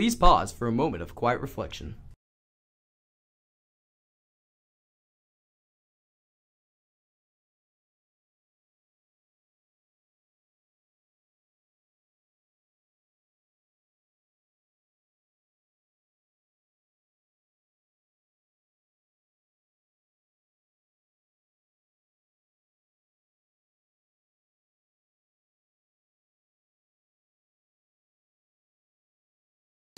Please pause for a moment of quiet reflection.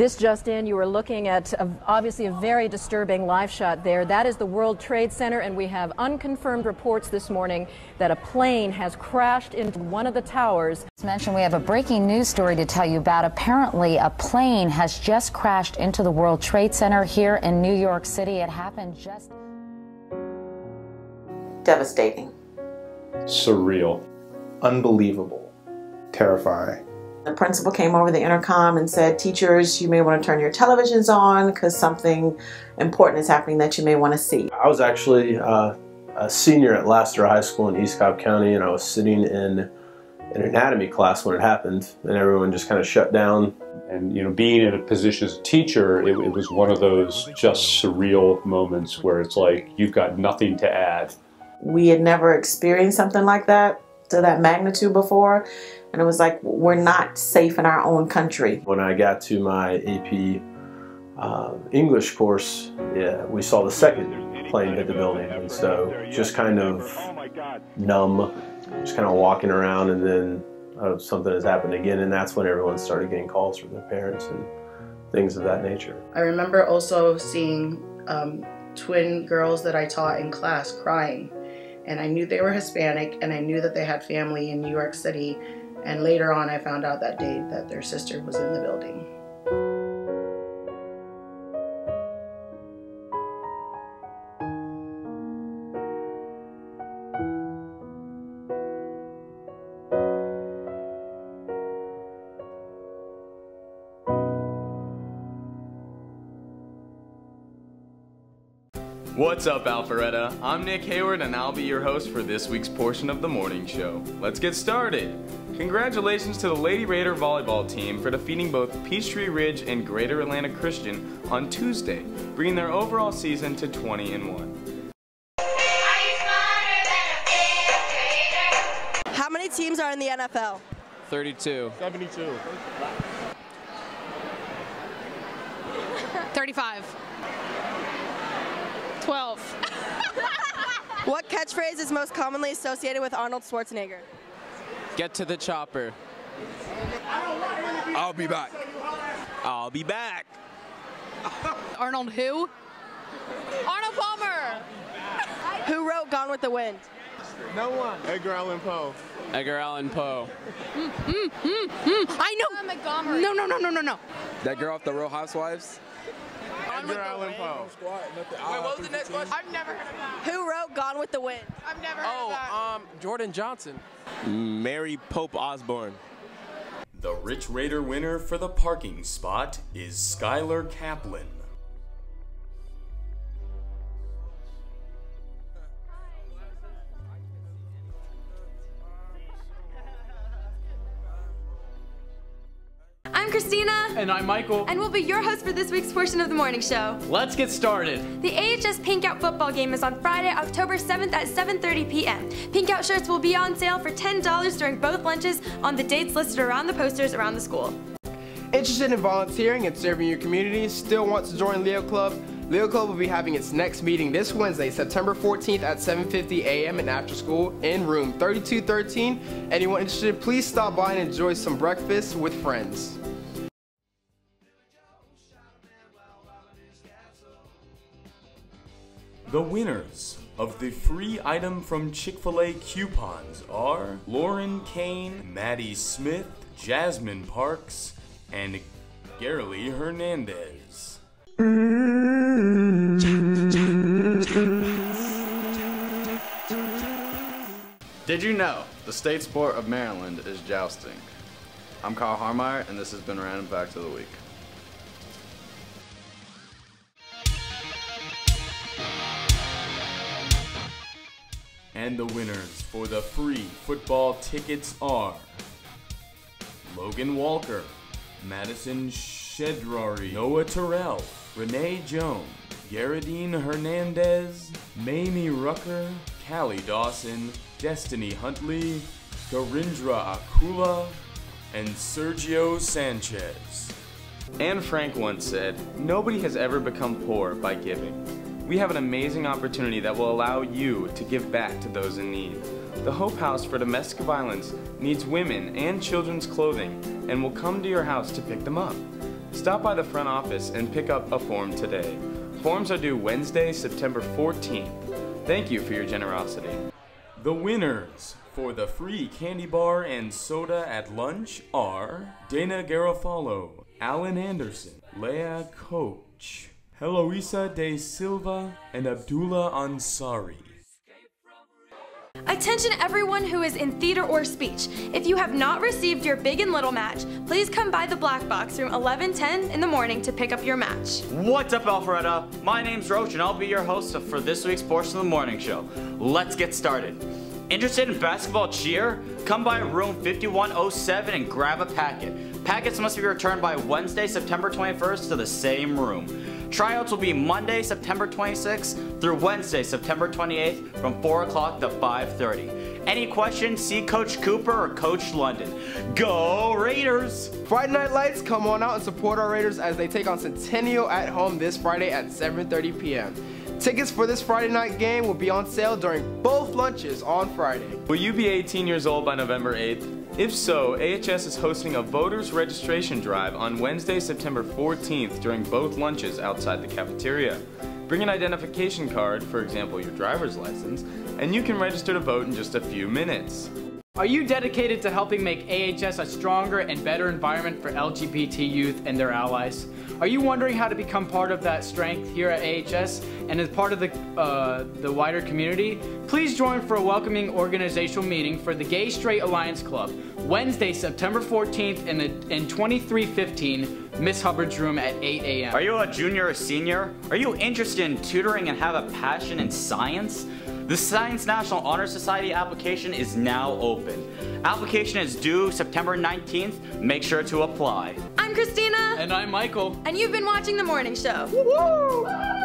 This just in, you were looking at a, obviously a very disturbing live shot there. That is the World Trade Center, and we have unconfirmed reports this morning that a plane has crashed into one of the towers. As mentioned, we have a breaking news story to tell you about. Apparently, a plane has just crashed into the World Trade Center here in New York City. It happened just. devastating. surreal, unbelievable, terrifying. The principal came over the intercom and said, Teachers, you may want to turn your televisions on because something important is happening that you may want to see. I was actually uh, a senior at Lassiter High School in East Cobb County, and I was sitting in an anatomy class when it happened, and everyone just kind of shut down. And you know, being in a position as a teacher, it, it was one of those just surreal moments where it's like you've got nothing to add. We had never experienced something like that to that magnitude before, and it was like we're not safe in our own country. When I got to my AP uh, English course, yeah, we saw the second plane hit the building, and so just kind of numb, just kind of walking around, and then uh, something has happened again, and that's when everyone started getting calls from their parents and things of that nature. I remember also seeing um, twin girls that I taught in class crying. And I knew they were Hispanic and I knew that they had family in New York City. And later on, I found out that day that their sister was in the building. What's up, Alpharetta? I'm Nick Hayward, and I'll be your host for this week's portion of the morning show. Let's get started. Congratulations to the Lady Raider volleyball team for defeating both Peachtree Ridge and Greater Atlanta Christian on Tuesday, bringing their overall season to 20 and 1. How many teams are in the NFL? 32. 72. 35. What catchphrase is most commonly associated with Arnold Schwarzenegger? Get to the chopper. I'll be back. I'll be back. Arnold who? Arnold Palmer. Who wrote Gone with the Wind? No one. Edgar Allan Poe. Edgar Allan Poe. Mm, mm, mm, mm. I know. Montgomery. No, no, no, no, no, no. That girl off the Real Housewives. Edgar Allan Poe. Wait, what was the next question? I've never heard of that. Who wrote Gone with the Wind? I've never heard of that. um, Jordan Johnson. Mary Pope Osborne. The Rich Raider winner for the parking spot is Skylar Kaplan. I'm Christina. And I'm Michael. And we'll be your host for this week's portion of the morning show. Let's get started. The AHS Pink Out football game is on Friday, October 7th at 7:30 p.m. Pink Out shirts will be on sale for $10 during both lunches on the dates listed around the posters around the school. Interested in volunteering and serving your community? Still want to join Leo Club? Leo Club will be having its next meeting this Wednesday, September 14th at 7.50 a.m. and after school in room 3213. Anyone interested, please stop by and enjoy some breakfast with friends. The winners of the free item from Chick fil A coupons are Lauren Kane, Maddie Smith, Jasmine Parks, and Garely Hernandez. Did you know the state sport of Maryland is jousting? I'm Kyle Harmeyer, and this has been Random Fact of the Week. And the winners for the free football tickets are Logan Walker, Madison Shedrari, Noah Terrell, Renee Jones, Garadine Hernandez, Mamie Rucker, Callie Dawson, Destiny Huntley, Garindra Akula, and Sergio Sanchez. Anne Frank once said, Nobody has ever become poor by giving. We have an amazing opportunity that will allow you to give back to those in need. The Hope House for Domestic Violence needs women and children's clothing and will come to your house to pick them up. Stop by the front office and pick up a form today. Forms are due Wednesday, September 14th. Thank you for your generosity. The winners for the free candy bar and soda at lunch are Dana Garofalo, Alan Anderson, Leah Coach, Heloisa de Silva, and Abdullah Ansari. Attention everyone who is in theater or speech. If you have not received your big and little match, please come by the black box room 1110 in the morning to pick up your match. What's up, Alpharetta? My name's Roach, and I'll be your host for this week's portion of the morning show. Let's get started. Interested in basketball cheer? Come by room 5107 and grab a packet. Packets must be returned by Wednesday, September 21st to the same room. Tryouts will be Monday, September 26th through Wednesday, September 28th from 4 o'clock to 5.30. Any questions, see Coach Cooper or Coach London. Go Raiders! Friday Night Lights, come on out and support our Raiders as they take on Centennial at home this Friday at 7.30 p.m. Tickets for this Friday night game will be on sale during both lunches on Friday. Will you be 18 years old by November 8th? If so, AHS is hosting a voters registration drive on Wednesday, September 14th during both lunches outside the cafeteria. Bring an identification card, for example your driver's license, and you can register to vote in just a few minutes. Are you dedicated to helping make AHS a stronger and better environment for LGBT youth and their allies? Are you wondering how to become part of that strength here at AHS and as part of the, uh, the wider community? Please join for a welcoming organizational meeting for the Gay Straight Alliance Club, Wednesday, September 14th in, the, in 2315 Miss Hubbard's room at 8 a.m. Are you a junior or senior? Are you interested in tutoring and have a passion in science? The Science National Honor Society application is now open. Application is due September 19th. Make sure to apply. I'm Christina. And I'm Michael. And you've been watching The Morning Show. Woo!